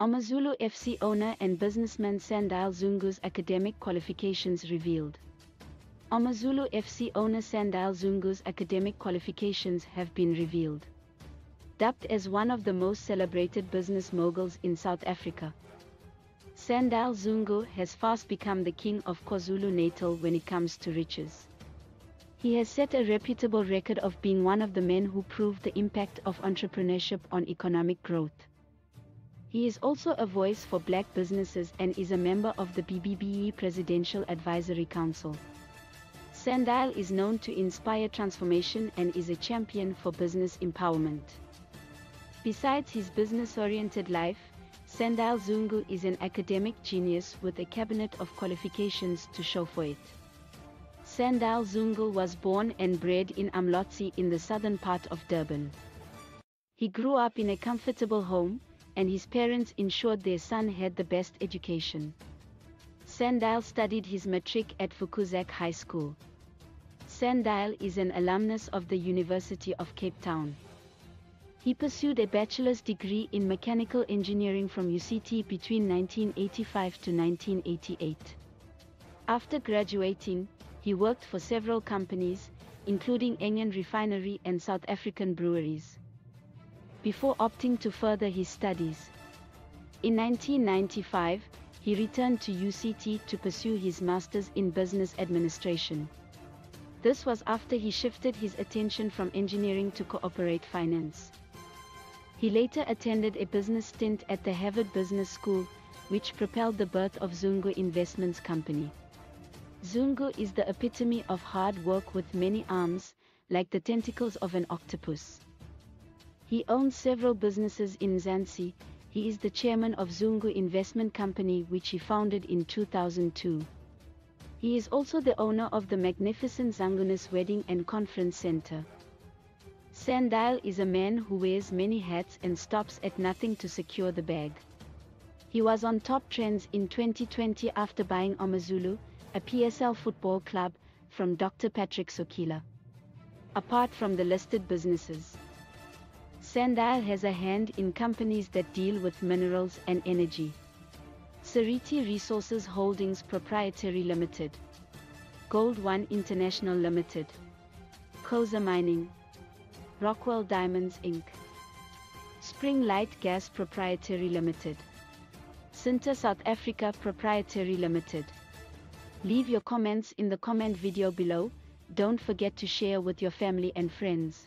Amazulu FC owner and businessman Sandile Zungu's academic qualifications revealed. Amazulu FC owner Sandile Zungu's academic qualifications have been revealed. Dubbed as one of the most celebrated business moguls in South Africa. Sandile Zungu has fast become the king of KwaZulu-Natal when it comes to riches. He has set a reputable record of being one of the men who proved the impact of entrepreneurship on economic growth. He is also a voice for black businesses and is a member of the BBBEE Presidential Advisory Council. Sandile is known to inspire transformation and is a champion for business empowerment. Besides his business-oriented life, Sandile Zungu is an academic genius with a cabinet of qualifications to show for it. Sandile Zungu was born and bred in Umlazi in the southern part of Durban. He grew up in a comfortable home, and his parents ensured their son had the best education. Sandile studied his matric at Vukuzakhe High School. Sandile is an alumnus of the University of Cape Town. He pursued a bachelor's degree in mechanical engineering from UCT between 1985 to 1988. After graduating, he worked for several companies, including Engen Refinery and South African breweries before opting to further his studies. In 1995, he returned to UCT to pursue his master's in business administration. This was after he shifted his attention from engineering to corporate finance. He later attended a business stint at the Harvard Business School, which propelled the birth of Zungu Investments Company. Zungu is the epitome of hard work with many arms, like the tentacles of an octopus. He owns several businesses in Mzansi. He is the chairman of Zungu Investment Company which he founded in 2002. He is also the owner of the magnificent Zangunis Wedding and Conference Center. Sandile is a man who wears many hats and stops at nothing to secure the bag. He was on top trends in 2020 after buying Amazulu, a PSL football club, from Dr. Patrick Sokhela. Apart from the listed businesses. Sandile has a hand in companies that deal with minerals and energy. Seriti Resources Holdings Proprietary Limited. Gold One International Limited. Koza Mining. Rockwell Diamonds Inc. Spring Light Gas Proprietary Limited. Sinter South Africa Proprietary Limited. Leave your comments in the comment video below, don't forget to share with your family and friends.